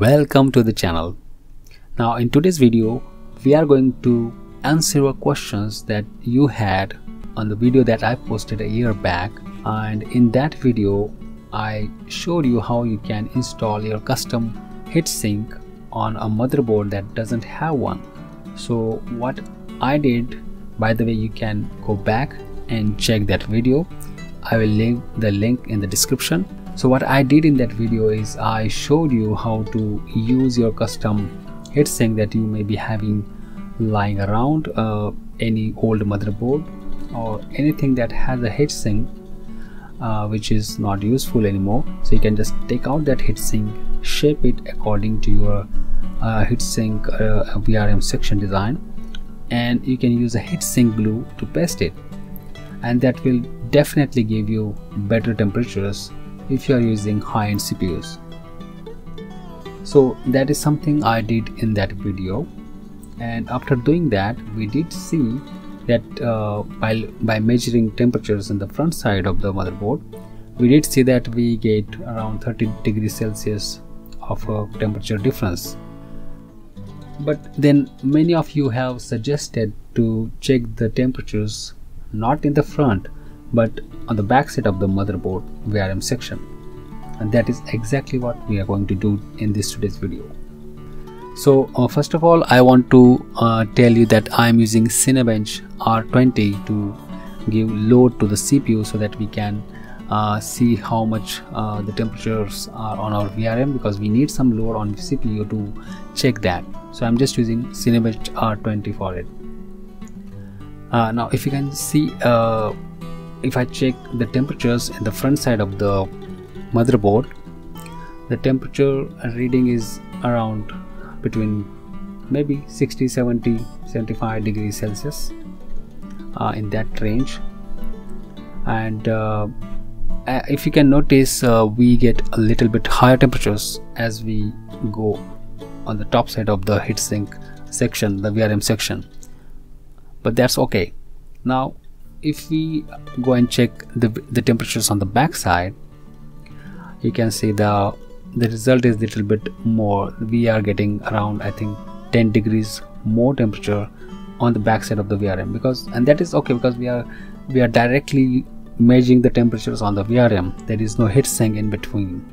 welcome to the channel. Now in today's video we are going to answer your questions that you had on the video that I posted a year back. And in that video I showed you how you can install your custom heatsink on a motherboard that doesn't have one. So what I did by the way you can go back and check that video. I will leave the link in the description so what I did in that video is I showed you how to use your custom heatsink that you may be having lying around uh, any old motherboard or anything that has a heatsink uh, which is not useful anymore. So you can just take out that heatsink shape it according to your uh, heatsink uh, VRM section design and you can use a heatsink glue to paste it. And that will definitely give you better temperatures if you are using high-end CPUs. So that is something I did in that video and after doing that we did see that uh, by, by measuring temperatures in the front side of the motherboard we did see that we get around 30 degrees Celsius of a temperature difference but then many of you have suggested to check the temperatures not in the front but on the back side of the motherboard VRM section. And that is exactly what we are going to do in this today's video. So uh, first of all I want to uh, tell you that I am using Cinebench R20 to give load to the CPU so that we can uh, see how much uh, the temperatures are on our VRM because we need some load on CPU to check that. So I'm just using Cinebench R20 for it. Uh, now if you can see uh, if I check the temperatures in the front side of the motherboard the temperature reading is around between maybe 60 70 75 degrees Celsius uh, in that range. And uh, if you can notice uh, we get a little bit higher temperatures as we go on the top side of the heatsink section the VRM section. But that's okay. Now if we go and check the, the temperatures on the back side you can see the the result is a little bit more. We are getting around I think 10 degrees more temperature on the back side of the VRM because and that is okay because we are we are directly measuring the temperatures on the VRM there is no heat sink in between.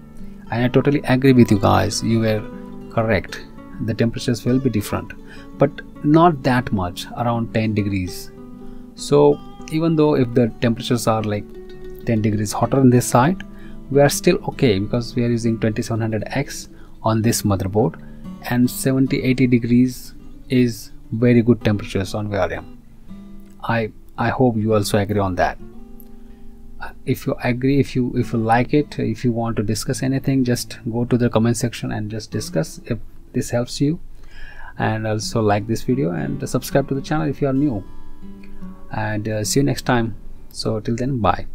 And I totally agree with you guys. You were correct. The temperatures will be different but not that much around 10 degrees. So even though if the temperatures are like 10 degrees hotter on this side we are still okay because we are using 2700X on this motherboard and 70-80 degrees is very good temperatures on VRM. I I hope you also agree on that. Uh, if you agree, if you if you like it, if you want to discuss anything, just go to the comment section and just discuss if this helps you. And also like this video and subscribe to the channel if you are new. And uh, see you next time. So till then, bye.